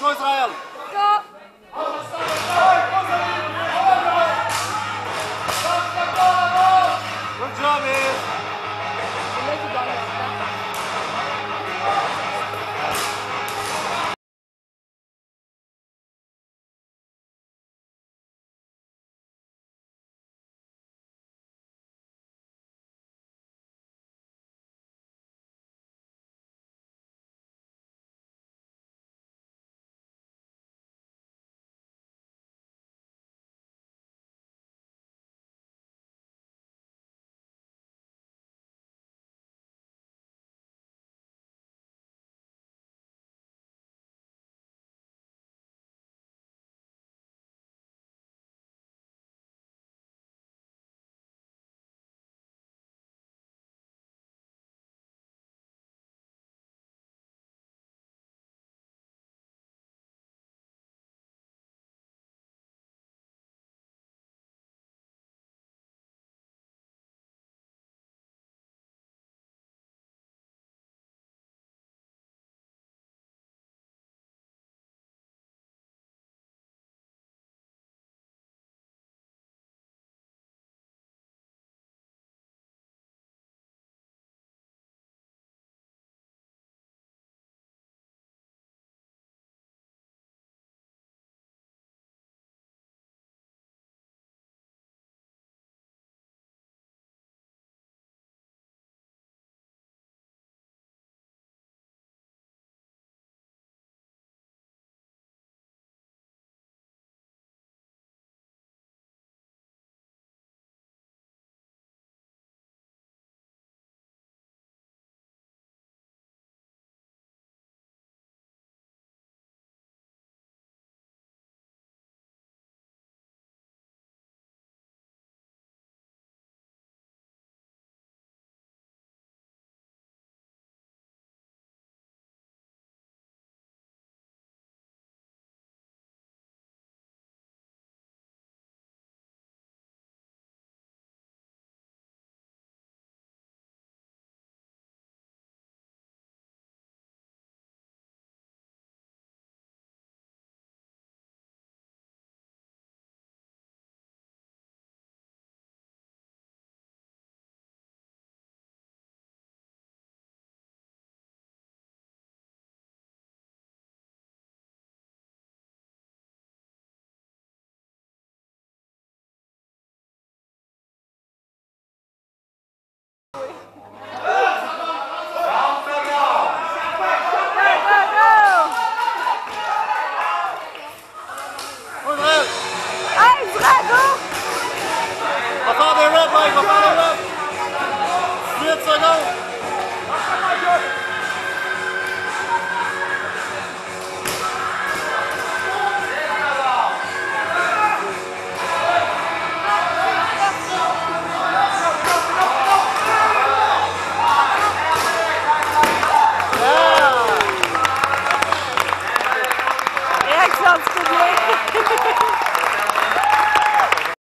no Israel.